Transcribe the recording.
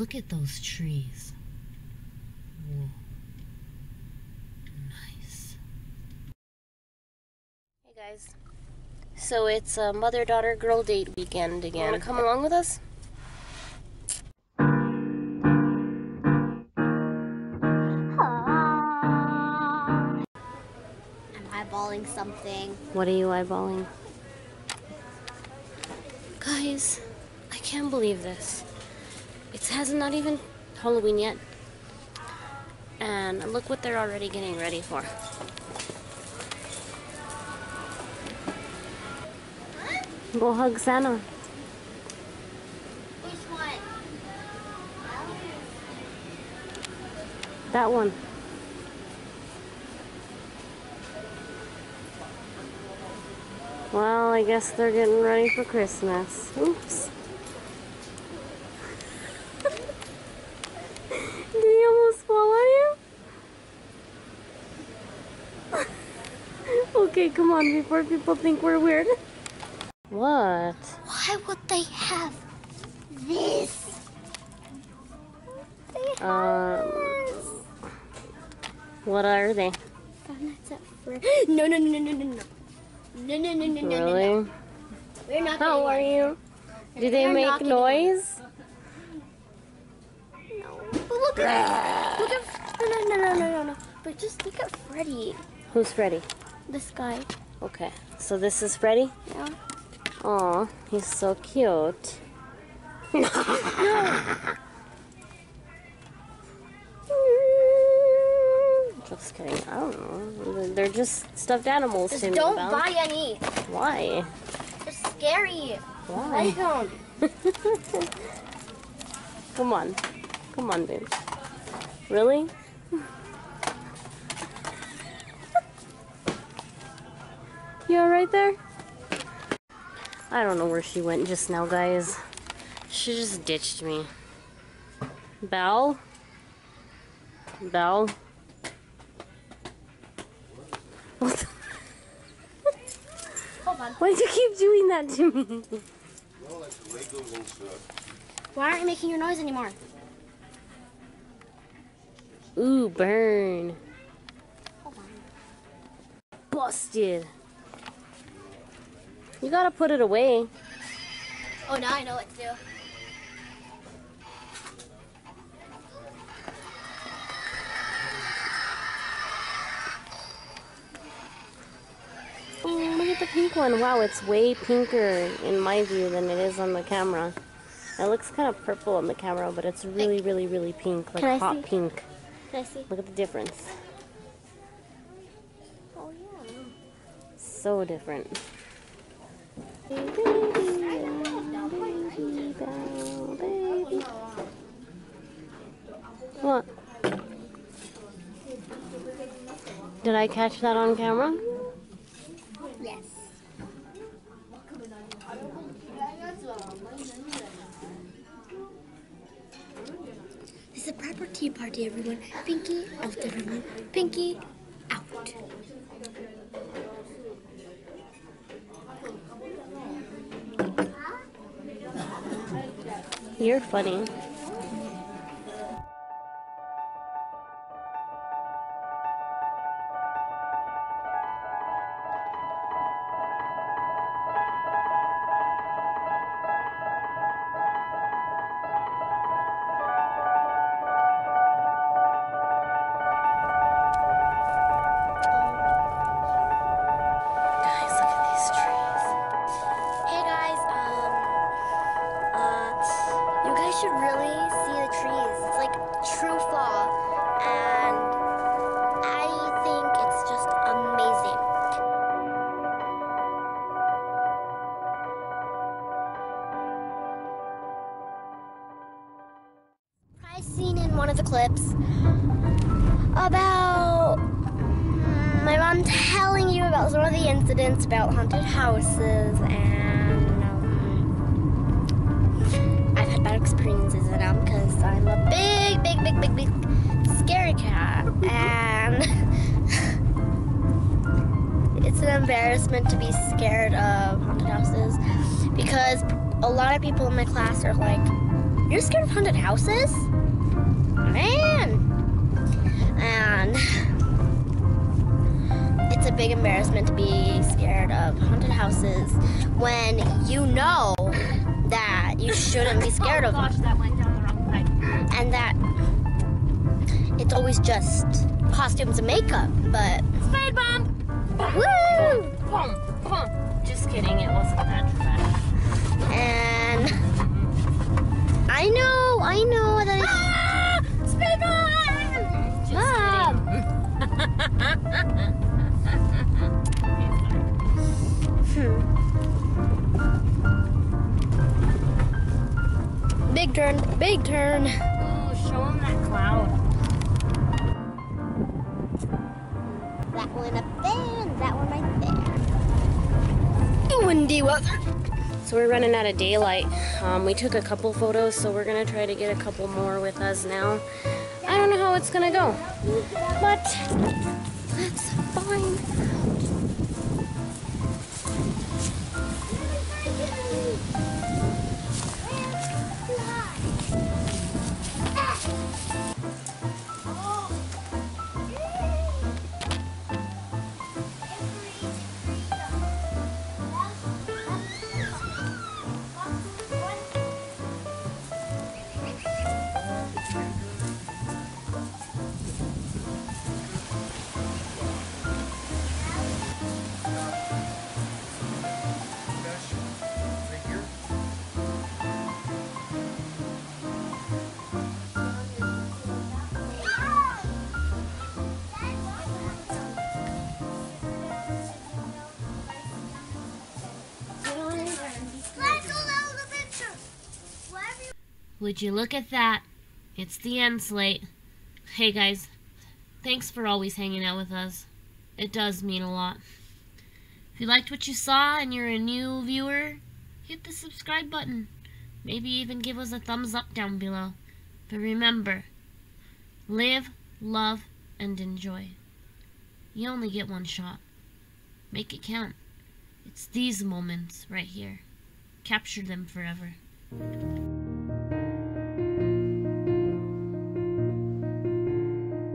Look at those trees. Whoa. Nice. Hey guys. So it's a mother daughter girl date weekend again. Wanna come along with us? I'm eyeballing something. What are you eyeballing? Guys, I can't believe this. It has not even Halloween yet. And look what they're already getting ready for. Go hug Santa. Which one? That one. Well, I guess they're getting ready for Christmas. Oops. Did he almost fall on you? Okay, come on, before people think we're weird. What? Why would they have this? They have Um, this. What are they? Donuts at Fre- No, no, no, no, no, no, no. No, no, no, no, no, no, no. Really? We're not How are you? Do they They're make not getting noise? No. But look at look at no no no no no no no. But just look at Freddy. Who's Freddy? This guy. Okay, so this is Freddy? Yeah. Aw, he's so cute. Just kidding. I don't know. They're just stuffed animals Just to me. don't buy any. Why? They're scary. Why? Like them. Come on. Come on, babe. Really? You alright there? I don't know where she went just now, guys. She just ditched me. Belle? Belle? What the- Hold on. Why do you keep doing that to me? Why aren't you making your noise anymore? Ooh, burn. Hold on. Busted. You gotta put it away. Oh, now I know what to do. Oh, look at the pink one. Wow, it's way pinker in my view than it is on the camera. It looks kind of purple on the camera, but it's really, really, really pink. Like Can I hot see? pink. Can I see? Look at the difference. Oh, yeah. So different. What? Did I catch that on camera? Yes. This is a proper tea party, everyone. Pinky out, everyone. Pinky out. You're funny. Should see the trees. It's like true fall, and I think it's just amazing. I seen in one of the clips about mm, my mom telling you about some of the incidents about haunted houses and experiences in them because I'm a big, big, big, big, big scary cat and it's an embarrassment to be scared of haunted houses because a lot of people in my class are like You're scared of haunted houses? Man. And it's a big embarrassment to be scared of haunted houses when you know shouldn't be scared of them. Oh, gosh, that went down the wrong pipe. And that it's always just costumes and makeup, but Spade bomb! woo! Boom, boom. Just kidding, it wasn't that dramatic. Big turn, big turn. Ooh, show him that cloud. That one up there, and that one right there. Windy weather. So we're running out of daylight. Um, we took a couple photos, so we're gonna try to get a couple more with us now. I don't know how it's gonna go, but that's fine. Would you look at that? It's the end slate. Hey guys, thanks for always hanging out with us. It does mean a lot. If you liked what you saw and you're a new viewer, hit the subscribe button. Maybe even give us a thumbs up down below. But remember, live, love, and enjoy. You only get one shot. Make it count. It's these moments right here. Capture them forever.